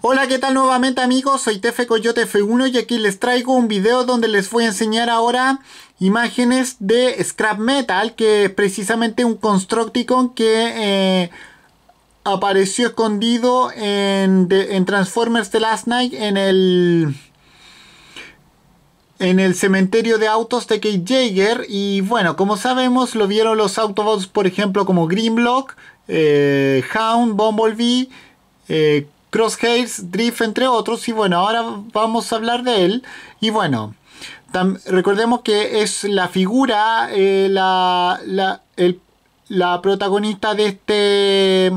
Hola, ¿qué tal nuevamente amigos? Soy Tefe Coyote F1 y aquí les traigo un video donde les voy a enseñar ahora imágenes de Scrap Metal, que es precisamente un Constructicon que eh, apareció escondido en, Transformers The Last Night en el en el cementerio de autos de Kate Jaeger y bueno, como sabemos lo vieron los Autobots por ejemplo como Grimlock, eh, Hound, Bumblebee, eh, Crosshairs, Drift, entre otros. Y bueno, ahora vamos a hablar de él. Y bueno, recordemos que es la figura, eh, la, la, protagonista de este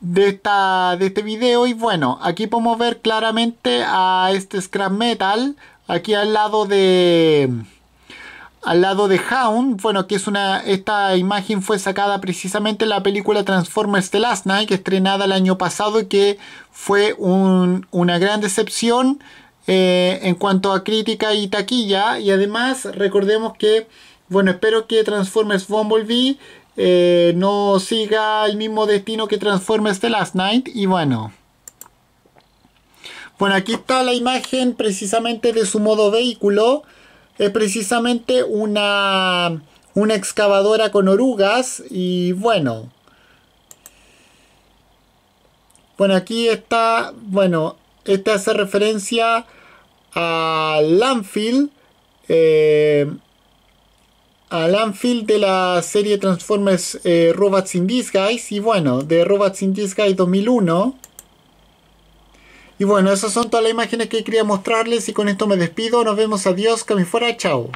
de esta de este video y bueno aquí podemos ver claramente a este scrap metal aquí al lado de al lado de Hound, bueno, que es una, esta imagen fue sacada precisamente en la película Transformers The Last Night, que estrenada el año pasado y que fue una gran decepción eh, en cuanto a crítica y taquilla. Y además, recordemos que, bueno, espero que Transformers Bumblebee eh, no siga el mismo destino que Transformers The Last Night. Y bueno. Bueno, aquí está la imagen precisamente de su modo vehículo es precisamente una, una excavadora con orugas y bueno. Bueno, aquí está, bueno, este hace referencia a Landfill, eh, a Landfill de la serie Transformers eh, Robots in Disguise y bueno, de Robots in Disguise 2001. Y bueno, esas son todas las imágenes que quería mostrarles y con esto me despido. Nos vemos, adiós, que me fuera, chao.